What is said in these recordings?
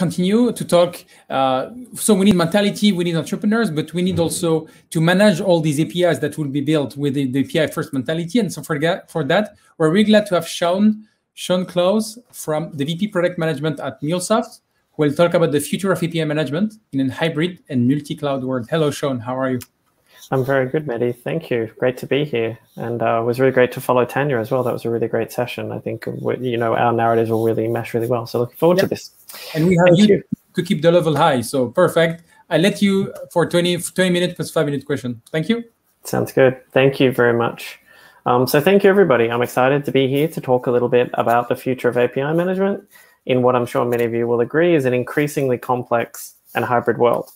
continue to talk. Uh, so we need mentality, we need entrepreneurs, but we need also to manage all these APIs that will be built with the, the API first mentality. And so for that, for that, we're really glad to have Shaun Shaun Clowes from the VP Product Management at MuleSoft, who will talk about the future of API management in a hybrid and multi-cloud world. Hello, Shaun. How are you? I'm very good, Mehdi. Thank you. Great to be here, and uh, it was really great to follow Tanya as well. That was a really great session. I think you know our narratives will really mesh really well. So looking forward to this. And we have you, you, to keep the level high. So perfect. I let you for 20, 20 minutes plus five minute question. Thank you. Sounds good. Thank you very much. Um, so thank you, everybody. I'm excited to be here to talk a little bit about the future of API management in what I'm sure many of you will agree is an increasingly complex and hybrid world.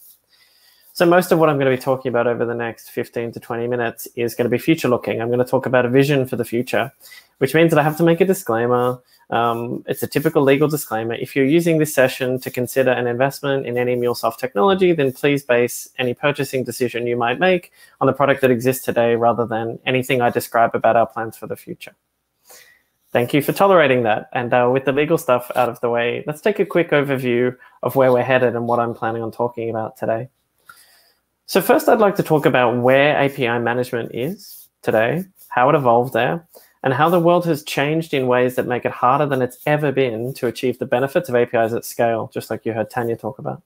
So most of what I'm going to be talking about over the next 15 to 20 minutes is going to be future looking. I'm going to talk about a vision for the future, which means that I have to make a disclaimer. Um, it's a typical legal disclaimer. If you're using this session to consider an investment in any MuleSoft technology, then please base any purchasing decision you might make on the product that exists today rather than anything I describe about our plans for the future. Thank you for tolerating that. And uh, with the legal stuff out of the way, let's take a quick overview of where we're headed and what I'm planning on talking about today. So first, I'd like to talk about where API management is today, how it evolved there, and how the world has changed in ways that make it harder than it's ever been to achieve the benefits of APIs at scale, just like you heard Tanya talk about.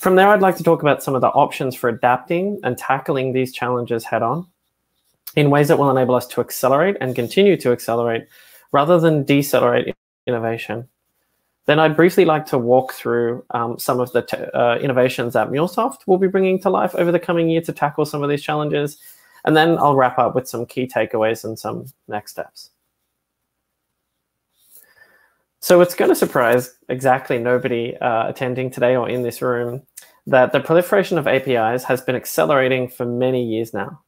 From there, I'd like to talk about some of the options for adapting and tackling these challenges head on in ways that will enable us to accelerate and continue to accelerate rather than decelerate innovation. Then I'd briefly like to walk through um, some of the uh, innovations that MuleSoft will be bringing to life over the coming year to tackle some of these challenges. And then I'll wrap up with some key takeaways and some next steps. So it's going to surprise exactly nobody uh, attending today or in this room that the proliferation of APIs has been accelerating for many years now.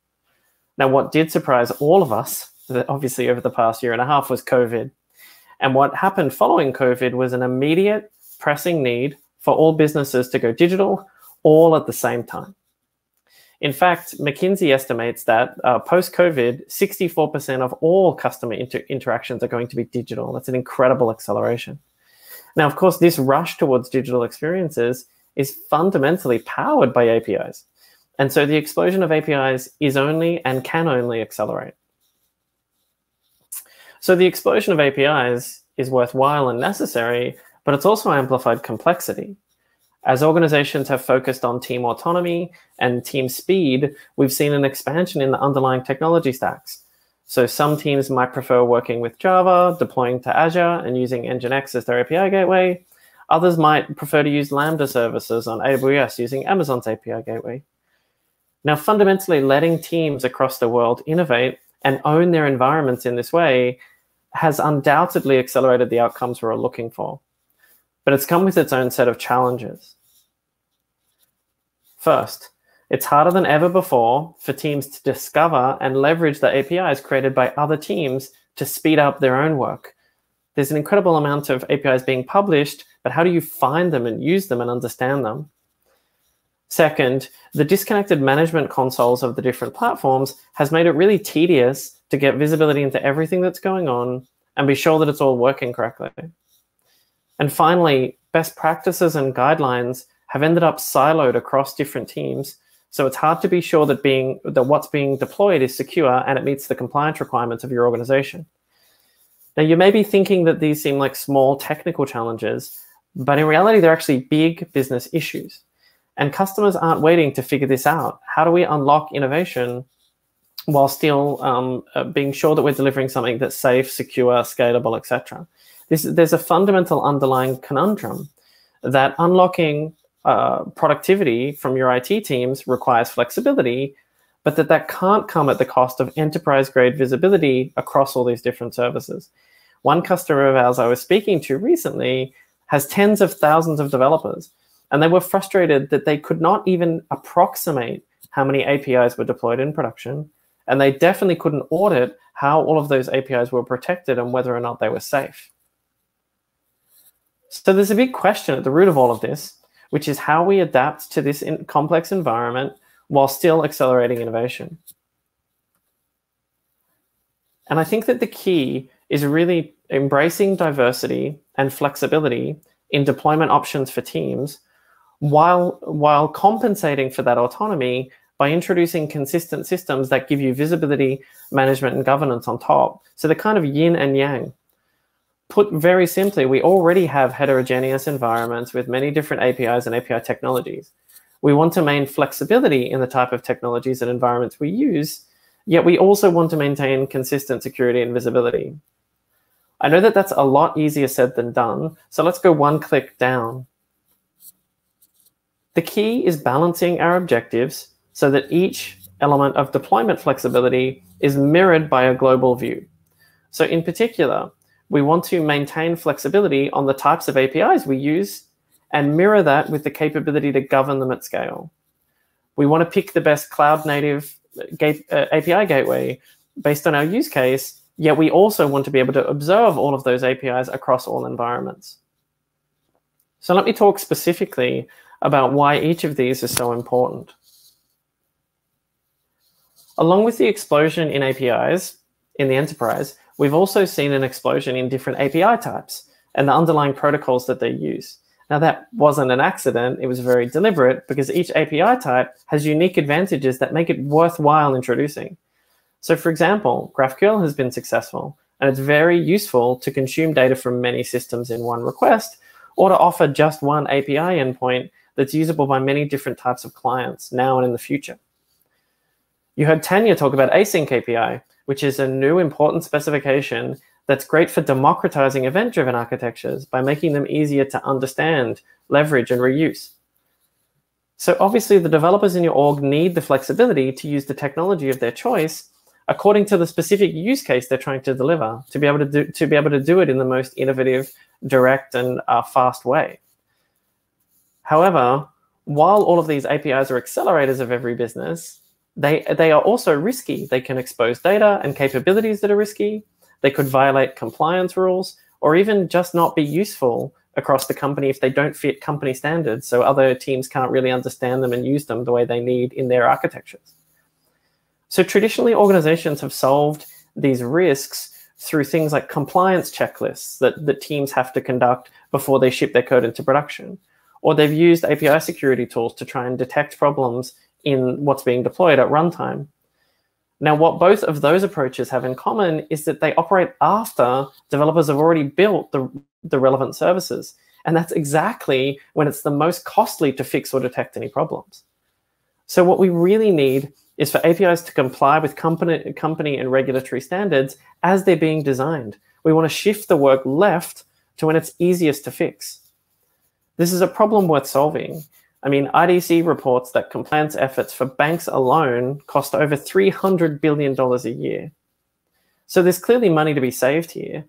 Now, what did surprise all of us, obviously over the past year and a half, was COVID. And what happened following COVID was an immediate pressing need for all businesses to go digital all at the same time. In fact, McKinsey estimates that uh, post COVID, 64% of all customer inter interactions are going to be digital. That's an incredible acceleration. Now, of course, this rush towards digital experiences is fundamentally powered by APIs. And so the explosion of APIs is only and can only accelerate. So the explosion of APIs is worthwhile and necessary, but it's also amplified complexity. As organizations have focused on team autonomy and team speed, we've seen an expansion in the underlying technology stacks. So some teams might prefer working with Java, deploying to Azure, and using Nginx as their API gateway. Others might prefer to use Lambda services on AWS using Amazon's API gateway. Now, fundamentally, letting teams across the world innovate and own their environments in this way has undoubtedly accelerated the outcomes we're looking for, but it's come with its own set of challenges. First, it's harder than ever before for teams to discover and leverage the APIs created by other teams to speed up their own work. There's an incredible amount of APIs being published, but how do you find them and use them and understand them? Second, the disconnected management consoles of the different platforms has made it really tedious to get visibility into everything that's going on and be sure that it's all working correctly. And finally, best practices and guidelines have ended up siloed across different teams. So it's hard to be sure that being that what's being deployed is secure and it meets the compliance requirements of your organization. Now you may be thinking that these seem like small technical challenges, but in reality they're actually big business issues. And customers aren't waiting to figure this out. How do we unlock innovation while still um, uh, being sure that we're delivering something that's safe, secure, scalable, etc. There's a fundamental underlying conundrum that unlocking uh, productivity from your IT teams requires flexibility, but that that can't come at the cost of enterprise-grade visibility across all these different services. One customer of ours I was speaking to recently has tens of thousands of developers, and they were frustrated that they could not even approximate how many APIs were deployed in production and they definitely couldn't audit how all of those APIs were protected and whether or not they were safe. So there's a big question at the root of all of this, which is how we adapt to this complex environment while still accelerating innovation. And I think that the key is really embracing diversity and flexibility in deployment options for teams while, while compensating for that autonomy by introducing consistent systems that give you visibility, management, and governance on top. So they're kind of yin and yang. Put very simply, we already have heterogeneous environments with many different APIs and API technologies. We want to maintain flexibility in the type of technologies and environments we use, yet we also want to maintain consistent security and visibility. I know that that's a lot easier said than done, so let's go one click down. The key is balancing our objectives so that each element of deployment flexibility is mirrored by a global view. So in particular, we want to maintain flexibility on the types of APIs we use and mirror that with the capability to govern them at scale. We want to pick the best cloud native gate, uh, API gateway based on our use case, yet we also want to be able to observe all of those APIs across all environments. So let me talk specifically about why each of these is so important. Along with the explosion in APIs in the enterprise, we've also seen an explosion in different API types and the underlying protocols that they use. Now, that wasn't an accident, it was very deliberate because each API type has unique advantages that make it worthwhile introducing. So, for example, GraphQL has been successful, and it's very useful to consume data from many systems in one request or to offer just one API endpoint that's usable by many different types of clients now and in the future. You heard Tanya talk about async API, which is a new important specification that's great for democratizing event-driven architectures by making them easier to understand, leverage, and reuse. So obviously, the developers in your org need the flexibility to use the technology of their choice according to the specific use case they're trying to deliver to be able to do, to be able to do it in the most innovative, direct, and uh, fast way. However, while all of these APIs are accelerators of every business, they, they are also risky. They can expose data and capabilities that are risky. They could violate compliance rules or even just not be useful across the company if they don't fit company standards. So other teams can't really understand them and use them the way they need in their architectures. So traditionally, organizations have solved these risks through things like compliance checklists that, that teams have to conduct before they ship their code into production. Or they've used API security tools to try and detect problems in what's being deployed at runtime. Now, what both of those approaches have in common is that they operate after developers have already built the, the relevant services. And that's exactly when it's the most costly to fix or detect any problems. So what we really need is for APIs to comply with company, company and regulatory standards as they're being designed. We want to shift the work left to when it's easiest to fix. This is a problem worth solving. I mean, IDC reports that compliance efforts for banks alone cost over $300 billion a year. So there's clearly money to be saved here.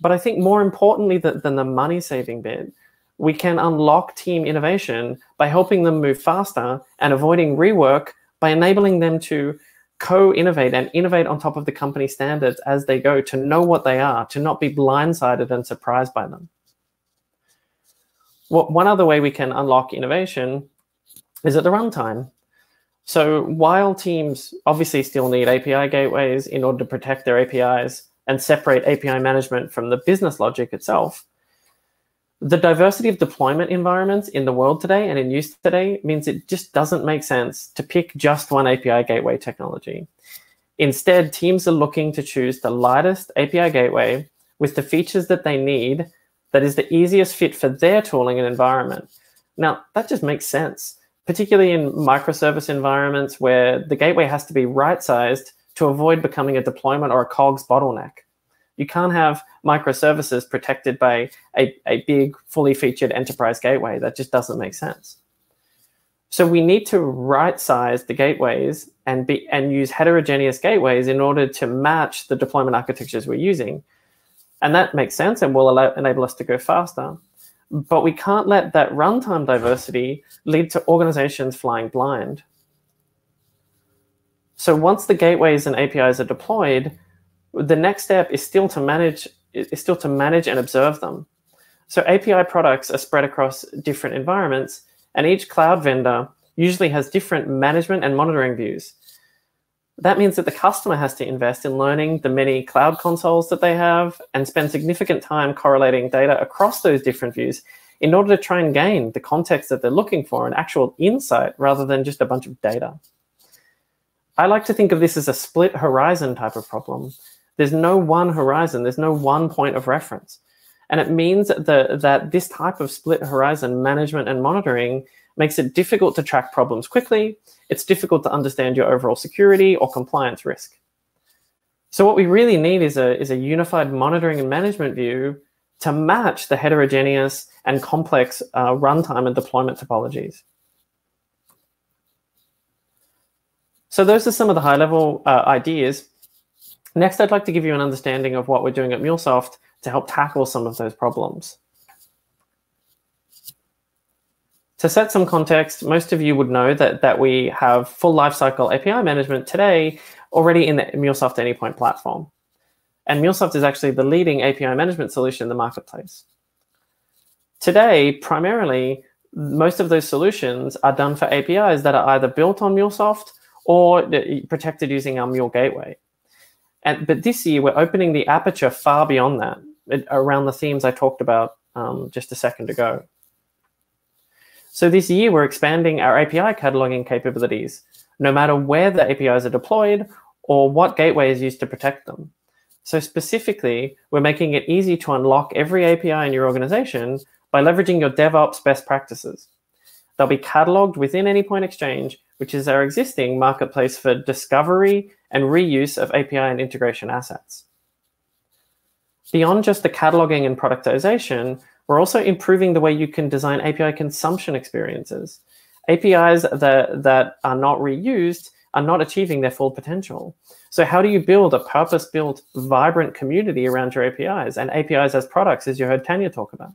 But I think more importantly than the money saving bit, we can unlock team innovation by helping them move faster and avoiding rework by enabling them to co-innovate and innovate on top of the company standards as they go to know what they are, to not be blindsided and surprised by them one other way we can unlock innovation is at the runtime. So while teams obviously still need API gateways in order to protect their APIs and separate API management from the business logic itself, the diversity of deployment environments in the world today and in use today means it just doesn't make sense to pick just one API gateway technology. Instead, teams are looking to choose the lightest API gateway with the features that they need that is the easiest fit for their tooling and environment. Now, that just makes sense, particularly in microservice environments where the gateway has to be right sized to avoid becoming a deployment or a COGS bottleneck. You can't have microservices protected by a, a big, fully featured enterprise gateway. That just doesn't make sense. So we need to right size the gateways and be and use heterogeneous gateways in order to match the deployment architectures we're using and that makes sense and will allow, enable us to go faster. But we can't let that runtime diversity lead to organizations flying blind. So once the gateways and APIs are deployed, the next step is still to manage is still to manage and observe them. So API products are spread across different environments, and each cloud vendor usually has different management and monitoring views. That means that the customer has to invest in learning the many cloud consoles that they have and spend significant time correlating data across those different views in order to try and gain the context that they're looking for, an actual insight rather than just a bunch of data. I like to think of this as a split horizon type of problem. There's no one horizon, there's no one point of reference. And it means that, that this type of split horizon management and monitoring makes it difficult to track problems quickly. It's difficult to understand your overall security or compliance risk. So what we really need is a, is a unified monitoring and management view to match the heterogeneous and complex uh, runtime and deployment topologies. So those are some of the high-level uh, ideas. Next, I'd like to give you an understanding of what we're doing at MuleSoft to help tackle some of those problems. To set some context, most of you would know that, that we have full lifecycle API management today already in the MuleSoft Anypoint platform. And MuleSoft is actually the leading API management solution in the marketplace. Today, primarily, most of those solutions are done for APIs that are either built on MuleSoft or protected using our Mule Gateway. And, but this year, we're opening the aperture far beyond that, around the themes I talked about um, just a second ago. So this year, we're expanding our API cataloging capabilities, no matter where the APIs are deployed or what gateway is used to protect them. So specifically, we're making it easy to unlock every API in your organization by leveraging your DevOps best practices. They'll be cataloged within Anypoint Exchange, which is our existing marketplace for discovery and reuse of API and integration assets. Beyond just the cataloging and productization, we're also improving the way you can design API consumption experiences. APIs that, that are not reused are not achieving their full potential. So how do you build a purpose-built, vibrant community around your APIs and APIs as products, as you heard Tanya talk about?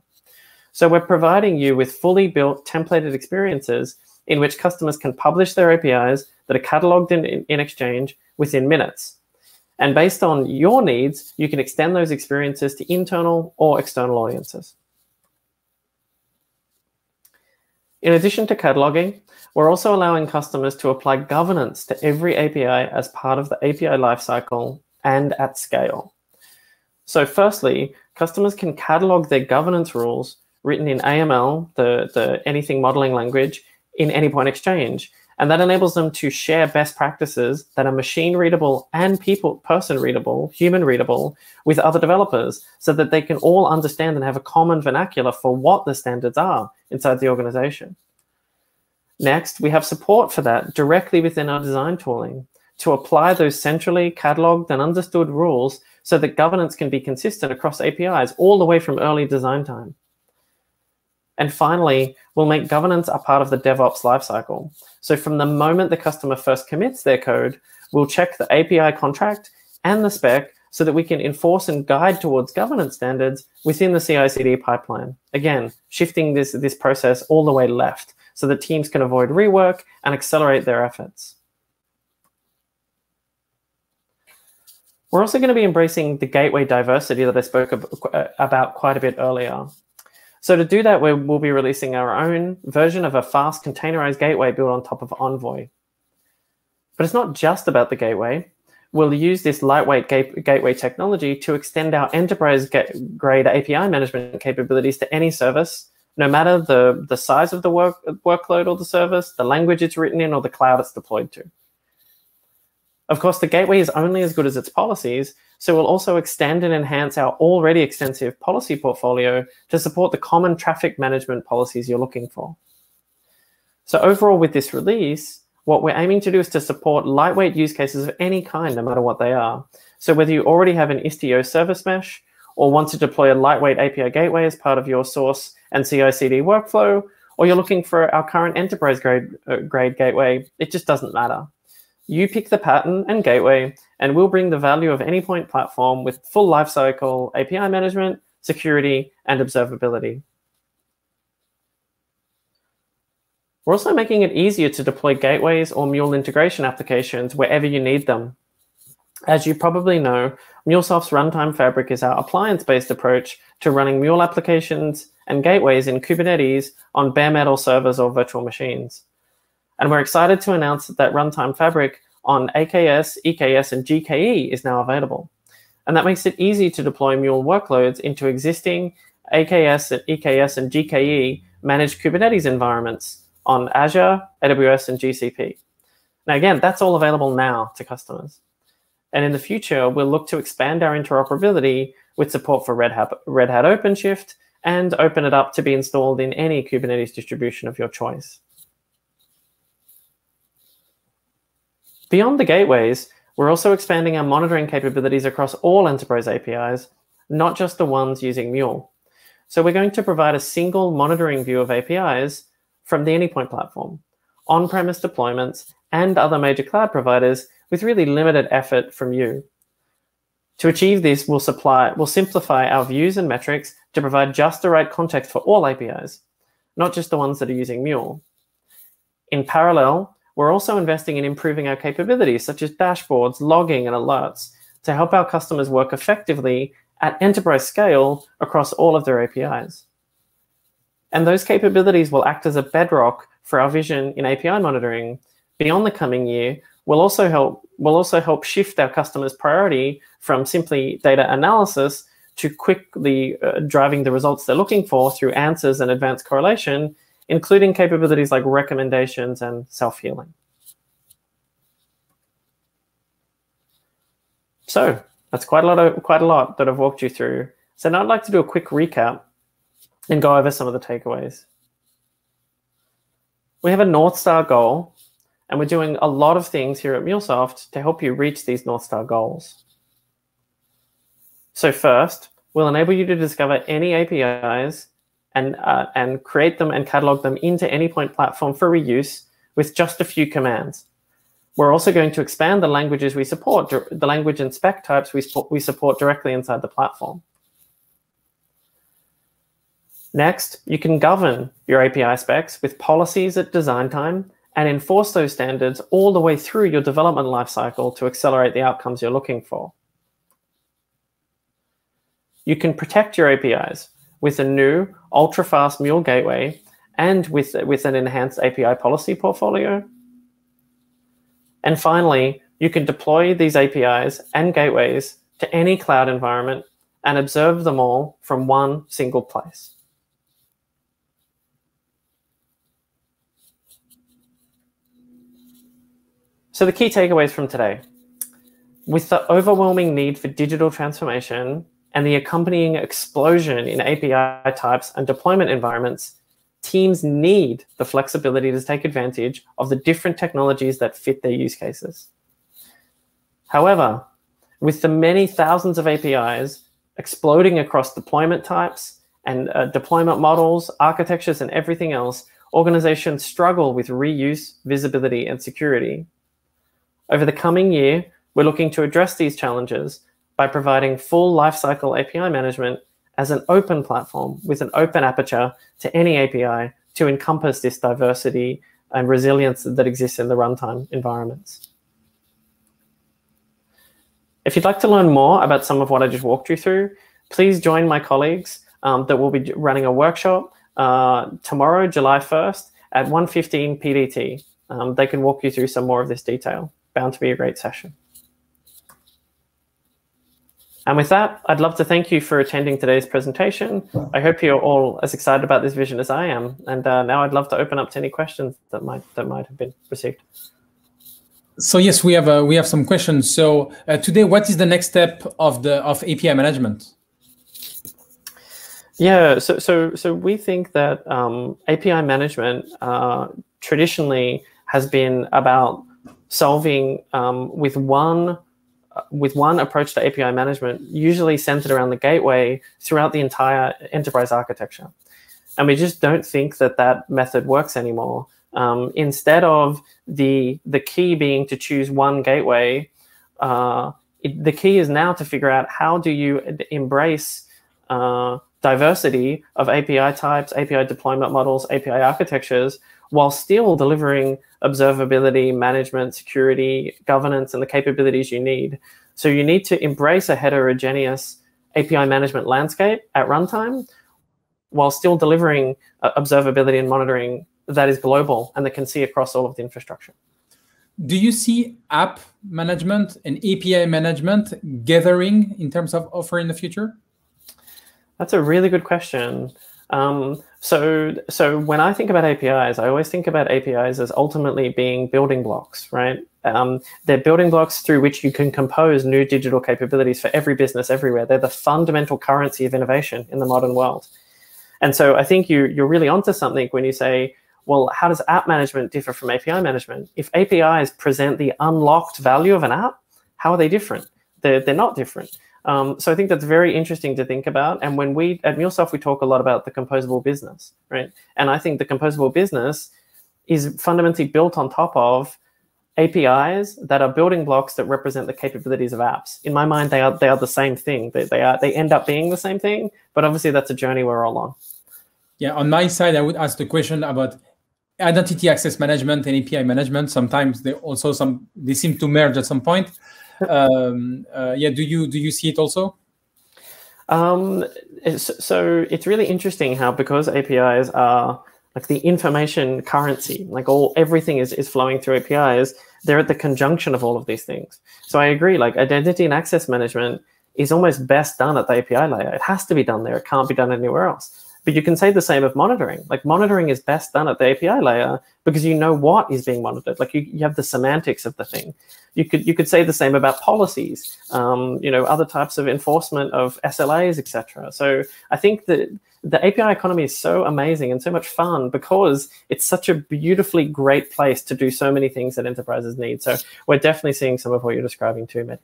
So we're providing you with fully built templated experiences in which customers can publish their APIs that are cataloged in, in, in Exchange within minutes. And based on your needs, you can extend those experiences to internal or external audiences. In addition to cataloging, we're also allowing customers to apply governance to every API as part of the API lifecycle and at scale. So firstly, customers can catalog their governance rules written in AML, the, the anything modeling language, in Anypoint Exchange. And that enables them to share best practices that are machine readable and people person readable, human readable with other developers so that they can all understand and have a common vernacular for what the standards are inside the organization. Next, we have support for that directly within our design tooling to apply those centrally cataloged and understood rules so that governance can be consistent across APIs all the way from early design time. And finally, we'll make governance a part of the DevOps lifecycle. So from the moment the customer first commits their code, we'll check the API contract and the spec so that we can enforce and guide towards governance standards within the CI/CD pipeline. Again, shifting this, this process all the way left so that teams can avoid rework and accelerate their efforts. We're also going to be embracing the gateway diversity that I spoke uh, about quite a bit earlier. So to do that, we will be releasing our own version of a fast containerized gateway built on top of Envoy. But it's not just about the gateway. We'll use this lightweight gateway technology to extend our enterprise-grade API management capabilities to any service, no matter the, the size of the work, workload or the service, the language it's written in, or the cloud it's deployed to. Of course, the gateway is only as good as its policies, so we'll also extend and enhance our already extensive policy portfolio to support the common traffic management policies you're looking for. So overall, with this release, what we're aiming to do is to support lightweight use cases of any kind, no matter what they are. So whether you already have an Istio service mesh or want to deploy a lightweight API gateway as part of your source and CI/CD workflow, or you're looking for our current enterprise grade, uh, grade gateway, it just doesn't matter. You pick the pattern and gateway, and we'll bring the value of Anypoint platform with full lifecycle API management, security, and observability. We're also making it easier to deploy gateways or Mule integration applications wherever you need them. As you probably know, MuleSoft's Runtime Fabric is our appliance-based approach to running Mule applications and gateways in Kubernetes on bare metal servers or virtual machines. And we're excited to announce that Runtime Fabric on AKS, EKS, and GKE is now available. And that makes it easy to deploy Mule workloads into existing AKS and EKS and GKE managed Kubernetes environments on Azure, AWS, and GCP. Now, again, that's all available now to customers. And in the future, we'll look to expand our interoperability with support for Red Hat, Red Hat OpenShift and open it up to be installed in any Kubernetes distribution of your choice. Beyond the gateways, we're also expanding our monitoring capabilities across all enterprise APIs, not just the ones using Mule. So we're going to provide a single monitoring view of APIs from the Anypoint platform, on-premise deployments, and other major cloud providers with really limited effort from you. To achieve this, we'll, supply, we'll simplify our views and metrics to provide just the right context for all APIs, not just the ones that are using Mule. In parallel, we're also investing in improving our capabilities, such as dashboards, logging, and alerts, to help our customers work effectively at enterprise scale across all of their APIs. And those capabilities will act as a bedrock for our vision in API monitoring beyond the coming year will also help will also help shift our customers' priority from simply data analysis to quickly uh, driving the results they're looking for through answers and advanced correlation, including capabilities like recommendations and self-healing. So that's quite a lot of quite a lot that I've walked you through. So now I'd like to do a quick recap and go over some of the takeaways. We have a North Star goal and we're doing a lot of things here at MuleSoft to help you reach these North Star goals. So first, we'll enable you to discover any APIs and, uh, and create them and catalog them into Anypoint platform for reuse with just a few commands. We're also going to expand the languages we support, the language and spec types we, we support directly inside the platform. Next, you can govern your API specs with policies at design time and enforce those standards all the way through your development lifecycle to accelerate the outcomes you're looking for. You can protect your APIs with a new ultra-fast Mule gateway and with, with an enhanced API policy portfolio. And finally, you can deploy these APIs and gateways to any cloud environment and observe them all from one single place. So the key takeaways from today. With the overwhelming need for digital transformation and the accompanying explosion in API types and deployment environments, teams need the flexibility to take advantage of the different technologies that fit their use cases. However, with the many thousands of APIs exploding across deployment types and uh, deployment models, architectures, and everything else, organizations struggle with reuse, visibility, and security. Over the coming year, we're looking to address these challenges by providing full lifecycle API management as an open platform with an open aperture to any API to encompass this diversity and resilience that exists in the runtime environments. If you'd like to learn more about some of what I just walked you through, please join my colleagues um, that will be running a workshop uh, tomorrow, July 1st at 1.15 PDT. Um, they can walk you through some more of this detail bound to be a great session. And with that, I'd love to thank you for attending today's presentation. I hope you're all as excited about this vision as I am. And uh, now I'd love to open up to any questions that might that might have been received. So yes, we have uh, we have some questions. So uh, today, what is the next step of the of API management? Yeah, so so so we think that um, API management uh, traditionally has been about solving um, with one with one approach to API management, usually centered around the gateway throughout the entire enterprise architecture. And we just don't think that that method works anymore. Um, instead of the the key being to choose one gateway, uh, it, the key is now to figure out how do you embrace uh, diversity of API types, API deployment models, API architectures, while still delivering observability, management, security, governance, and the capabilities you need. So you need to embrace a heterogeneous API management landscape at runtime while still delivering uh, observability and monitoring that is global and that can see across all of the infrastructure. Do you see app management and API management gathering in terms of offer in the future? That's a really good question. Um, so, so when I think about APIs, I always think about APIs as ultimately being building blocks, right? Um, they're building blocks through which you can compose new digital capabilities for every business everywhere. They're the fundamental currency of innovation in the modern world. And so I think you, you're really onto something when you say, well, how does app management differ from API management? If APIs present the unlocked value of an app, how are they different? They're, they're not different. Um, so I think that's very interesting to think about. And when we at MuleSoft, we talk a lot about the composable business, right? And I think the composable business is fundamentally built on top of APIs that are building blocks that represent the capabilities of apps. In my mind, they are they are the same thing. They, they are they end up being the same thing, but obviously that's a journey we're all on. Yeah, on my side, I would ask the question about identity access management and API management. Sometimes they also some they seem to merge at some point. Um, uh, yeah, do you do you see it also? Um, it's, so it's really interesting how because APIs are like the information currency, like all everything is, is flowing through APIs, they're at the conjunction of all of these things. So I agree, like identity and access management is almost best done at the API layer. It has to be done there. It can't be done anywhere else. But you can say the same of monitoring. Like monitoring is best done at the API layer because you know what is being monitored. Like you, you have the semantics of the thing. You could you could say the same about policies. Um, you know, other types of enforcement of SLAs, etc. So I think that the API economy is so amazing and so much fun because it's such a beautifully great place to do so many things that enterprises need. So we're definitely seeing some of what you're describing too, Matt.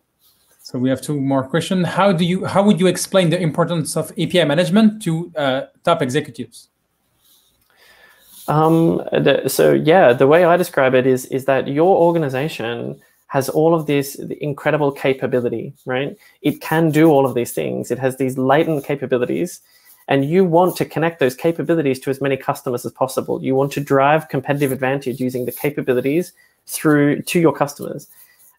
So we have two more questions. How do you how would you explain the importance of API management to uh, top executives? Um, the, so yeah, the way I describe it is is that your organization has all of this incredible capability, right? It can do all of these things. It has these latent capabilities, and you want to connect those capabilities to as many customers as possible. You want to drive competitive advantage using the capabilities through to your customers.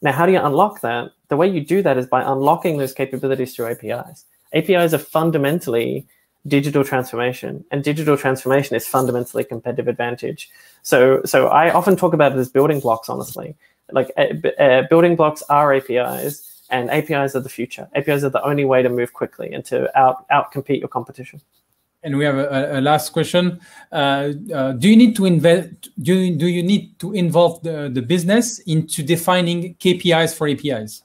Now, how do you unlock that? The way you do that is by unlocking those capabilities through APIs. APIs are fundamentally digital transformation, and digital transformation is fundamentally competitive advantage. So, so I often talk about it as building blocks. Honestly, like uh, uh, building blocks are APIs, and APIs are the future. APIs are the only way to move quickly and to out out compete your competition. And we have a, a last question. Uh, uh, do you need to invest? Do you, do you need to involve the, the business into defining KPIs for APIs?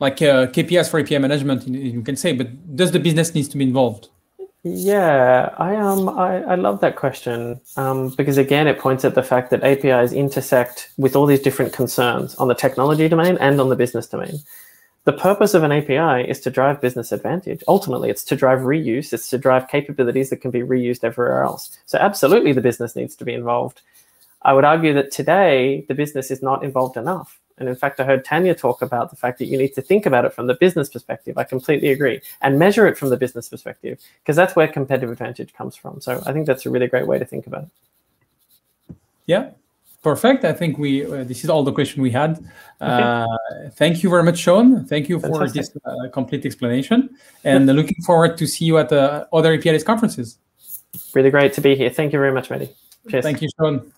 Like uh, KPIs for API management, you can say, but does the business needs to be involved? Yeah, I um I, I love that question um, because again it points at the fact that APIs intersect with all these different concerns on the technology domain and on the business domain the purpose of an API is to drive business advantage. Ultimately, it's to drive reuse, it's to drive capabilities that can be reused everywhere else. So, absolutely, the business needs to be involved. I would argue that today the business is not involved enough. And in fact, I heard Tanya talk about the fact that you need to think about it from the business perspective. I completely agree. And measure it from the business perspective, because that's where competitive advantage comes from. So I think that's a really great way to think about it. Yeah, Perfect. I think we uh, this is all the question we had. Okay. Uh, thank you very much, Shaun. Thank you for Fantastic. this uh, complete explanation, and looking forward to see you at the other APIs conferences. Really great to be here. Thank you very much, Mehdi. Cheers. Thank you, Shaun.